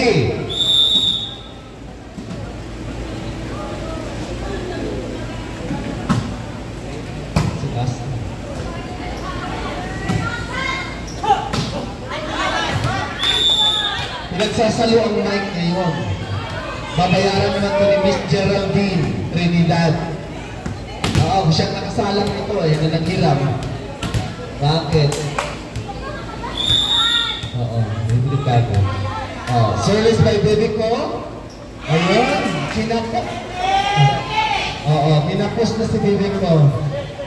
Ready? Sikas. Pinagsasalo ang mic ngayon. Babayaran naman to ni Miss Geraldine Trinidad. Oo, siya nakasalang nito eh, na naghiram. Bakit? Oo, hindi ka Oh, service by baby ko. Ayun, kinapos. Oo, kinapos na si baby ko.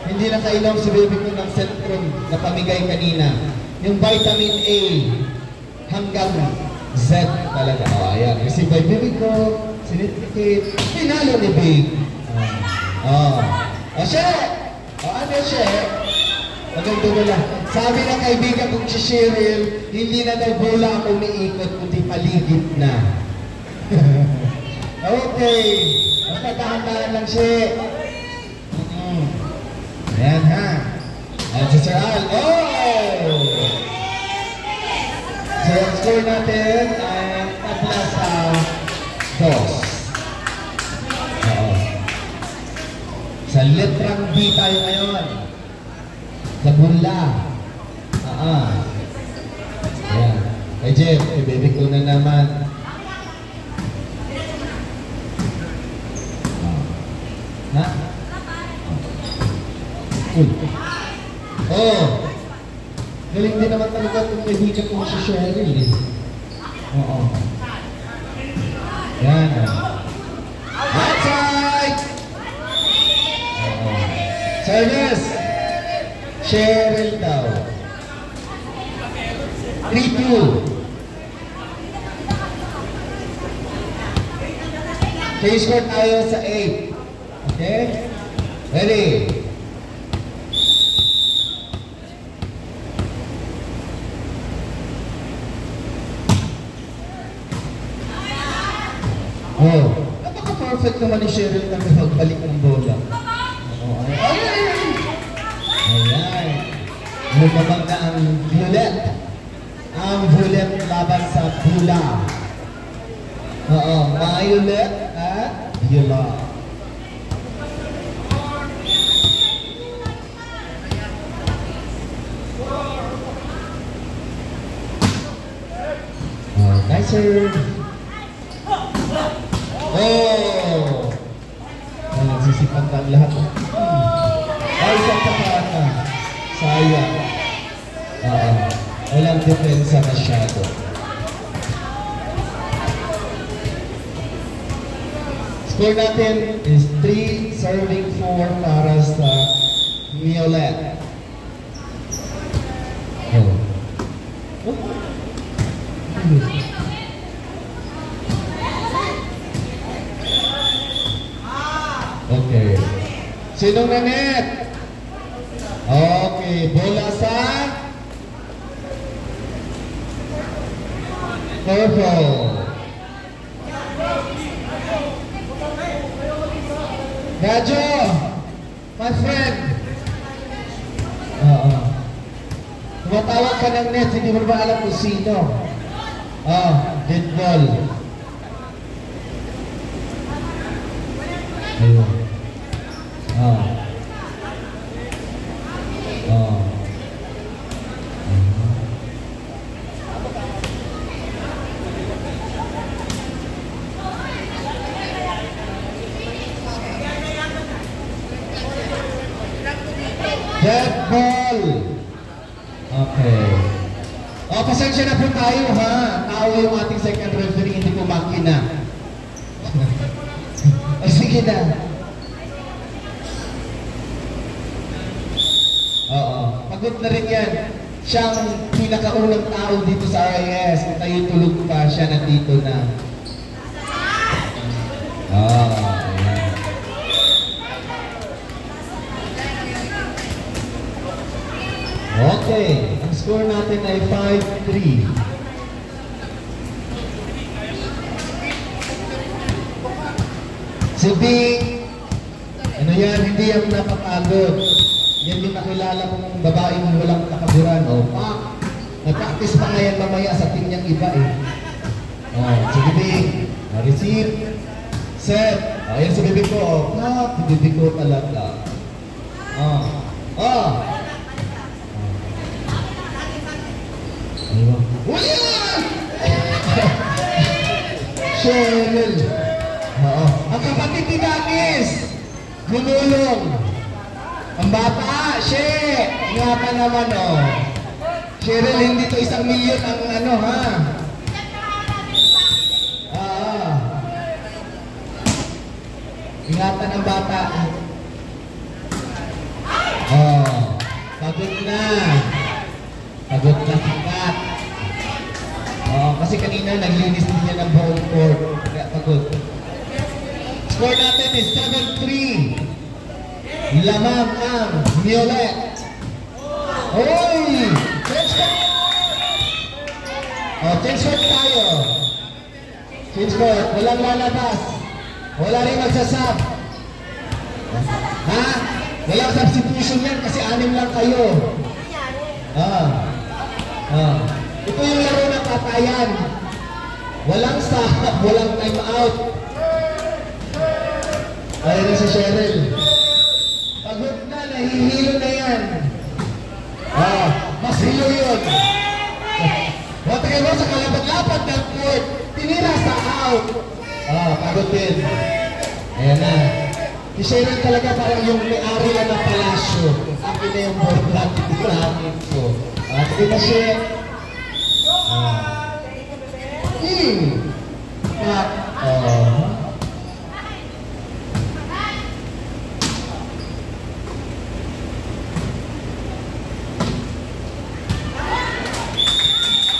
Hindi na kainom si baby ko ng Centrum na pamigay kanina. Yung vitamin A hanggang Z talaga. Oh, ayan. Receive by baby ko, certificate, pinalo ni Big. Oh. Oh, siya! Oh, ano siya? Maganda wala. Sabi ng kaibigan kong si Cheryl, hindi na daw bola ang umiikot, kundi paligid na. okay. Basta dahan-dahan lang siya. Mm-mm. Ayan ha. Ayan si Sir Al. Oh! So, ang score natin ay tabla sa dos. Sa letrang B tayo ngayon. Sa bula. Ah, Ayan. Kay Jeff, kay baby ko na naman. Ah. Ha? Uy. Oh. Galing din naman talaga kung kaibigan ko si Cheryl eh. Oo. Yan. Outside! Oo. Service! Cheryl daw. 3-2. Change score tayo sa 8. Okay? Ready? Oh, napaka-perfect naman ni Cheryl na magbalik ng bola. Oh, ay, ay, ay, ay. Ayan. Lumabang na ang violet. Ang violet laban sa bula. Oo, violet at bula. Oh, nice serve. Oh! Nagsisipan ka ang lahat. Ay, sa pakata. Sayang. Oo. Walang depensa masyado. Score natin is 3 serving 4 para sa Violet. Oh. Oh. Okay. Sinong nanet? Okay, bola sa purple. Radyo, my friend. Oo. Tumatawag ka ng net, hindi mo ba alam kung sino? Ah, dead ball. Ayun. Ah. Ah. Dead ball. Okay. O, pasensya na po tayo ha. Tao yung ating second referee, hindi po makina. o, sige na. Oo. Pagod na rin yan. Siya ang pinakaunang tao dito sa RIS. Tayo tulog pa, siya nandito na. Ah, ayan. Okay. Ang score natin ay 5-3. Si Bing, ano yan, hindi yan napapagod. Yan yung nakilala kong babaeng walang kakaburan. O, pak, nag-practice pa nga yan mamaya sa team niyang iba eh. Oh, sige. Oh, receive. Set. Oh, yan si Bibi ko. Oh, ah, ko talaga. Oh. Oh. Ayun. Uy! Cheryl. Kapatid ni Dakis. Gumulong. Ang bata, she. Ingatan naman, oh. Cheryl, hindi to isang milyon ang ano, ha? Ah. Ingatan ang bata. Oh. Pagod na. Pagod na sikat. Oh, kasi kanina naglinis din niya ng buong court. Kaya pagod. Score natin is 7-3. Lamang ang Violet. Hoy! Change court! Oh, change court tayo. Change court. Walang lalabas. Wala rin magsasab. Ha? Walang substitution yan kasi anim lang kayo. Ah. Ah. Ito yung laro ng patayan. Walang stop, walang time out. Ayun na si Cheryl. Pagod na, nahihilo na yan. Ah, mas hilo yun. Wata kayo sa kalapat-lapat ng court. Tinira sa out. Ah, pagod din. Ayan na. Si Cheryl talaga parang yung may-ari lang ng palasyo. Akin na yung board natin, tirahanin ko. Ah, sige na siya. Ah. Hmm. Ah.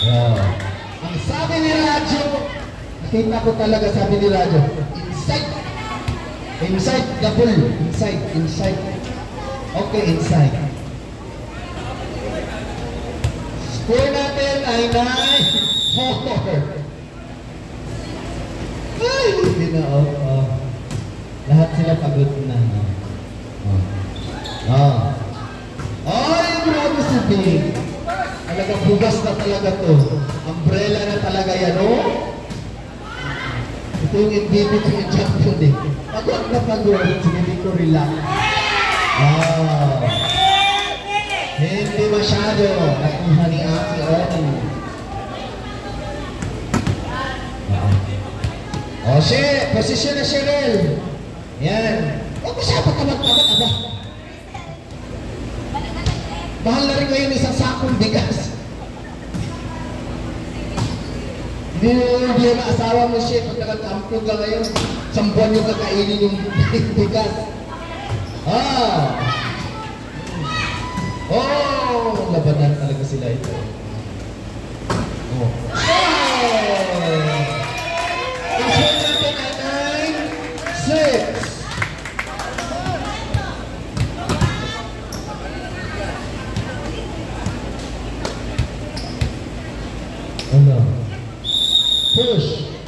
Yeah. Ang sabi ni Radyo, nakita ko talaga sabi ni Radyo, inside. Inside the pool. Inside, inside. Okay, inside. Score natin ay 9-4. Ay, hindi na, oh, oh. Lahat sila pagod na. Oh. Oh. Ay, grabe si Big. Talagang bugas na talaga to. Umbrella na talaga yan, oh. Ito yung yung champion eh. Pagod na pagod. Sige, hindi ko relax. Oh. Hindi masyado. Nakuha ni Aki Oni. Oh, si, posisyon na Cheryl. Yan. Huwag mo siya patamad-tamad, aba. Mahal na rin ngayon isang sakong bigas. Hindi mo yung asawa mo siya pag nagatampog ka ngayon. Isang buwan yung kakainin yung bigas. Ah! Oh! Labanan talaga sila ito. Oh. Oh! Push.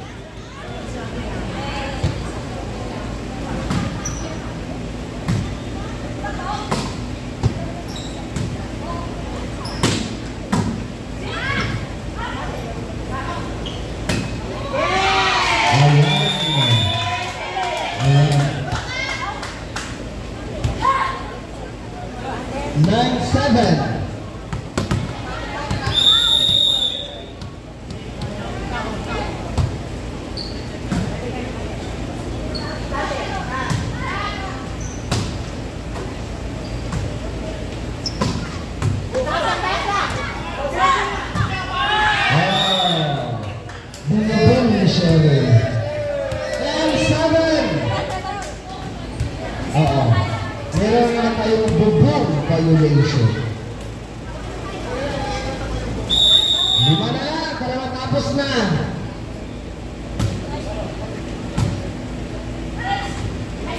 Lima na lang para matapos na.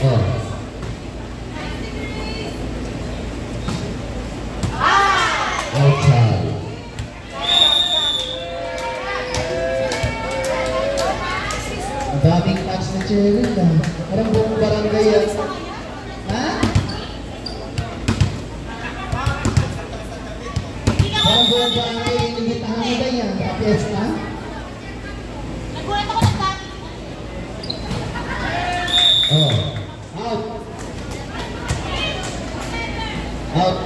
Oh. Outside. Ang daming fans na Cheryl ah. Bongbong ka ang kayo inibitahan na ba yan? Kapiesta? Nagulat ako ng dati. Oh. Out. Out.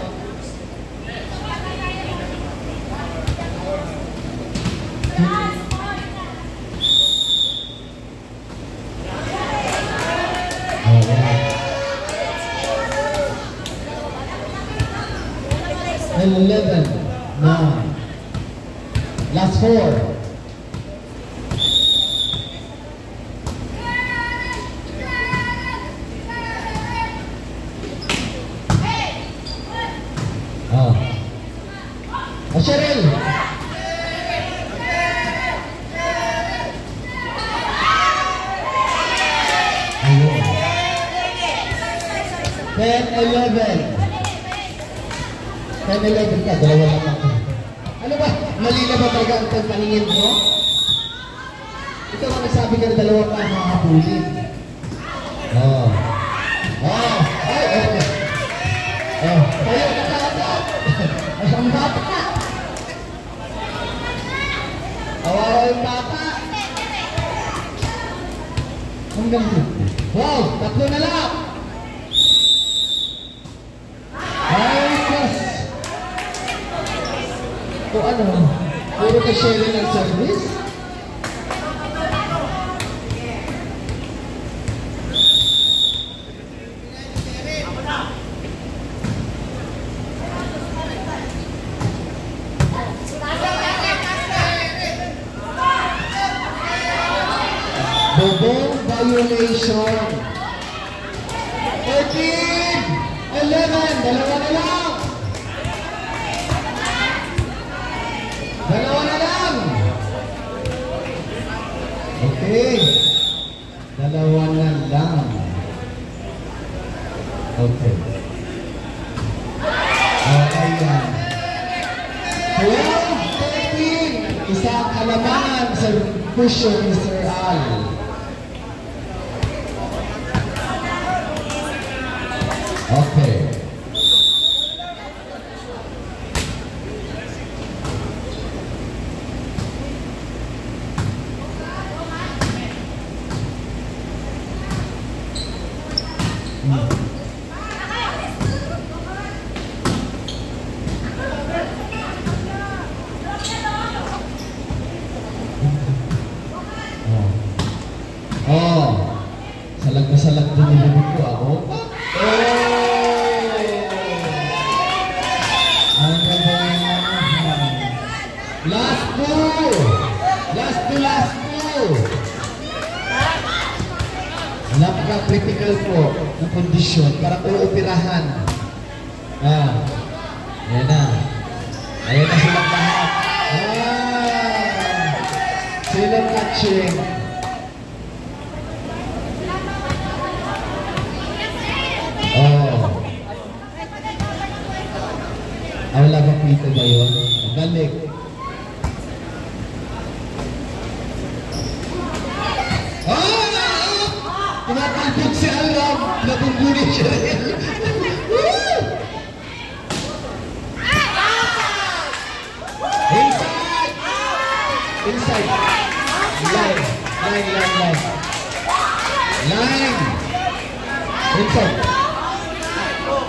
and 11. 9. Last four. Oh. Oh, Cheryl! 10, 11. 10, 11 ka, dalawa lang ako. Ano ba? Mali na ba talaga ang paningin mo? Ito ang nagsabi ka na dalawa pa ang makakapulin. Oh. Oh. Ay, okay. Oh, kayo natatakot. Ay, ang bata. Awawa yung bata. Hanggang dito. Wow, tatlo na lang. القادمة ديروا كشي لنا التخبيز violation. 11, 11, 11. Okay. Dalawa na lang. Okay. Okay yan. 12, 13. Isang kalamangan sa cushion ni Sir Al. Okay. Oh. Oh. Salag na salag din nilibig ko ako. Oh! Ang ganda. Last two! Last two, last two! Napaka-critical po ng kondisyon para po operahan. Ah. Ayan na. Ayan na silang lahat. Ah! Silang catching. Ah, wala ba pito ba yun? Ang Galing. Ah! Si Alam. Nabumbuli siya. rin. Inside! Inside. Line. Line, line, line. Line. Inside.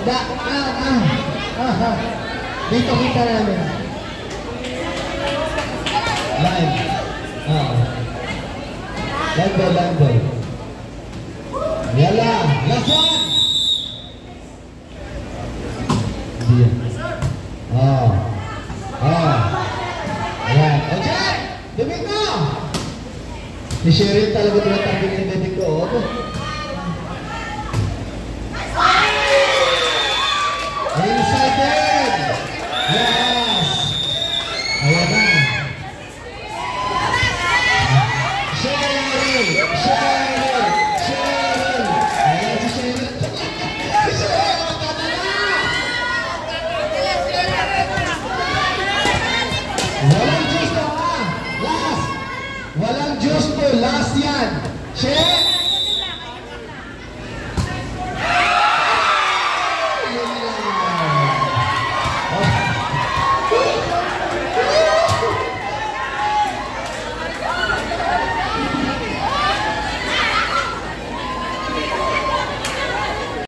Da, ah, ah. Ah, ah. Dito kita namin. Line. Ah. Line ball, line ball. Yala. Last one. Hindi yan. Ah. Ah. Ayan. Okay. Domingo. Si Sheryl talaga tinatapin ni Bebe ko. Oh. Yeah.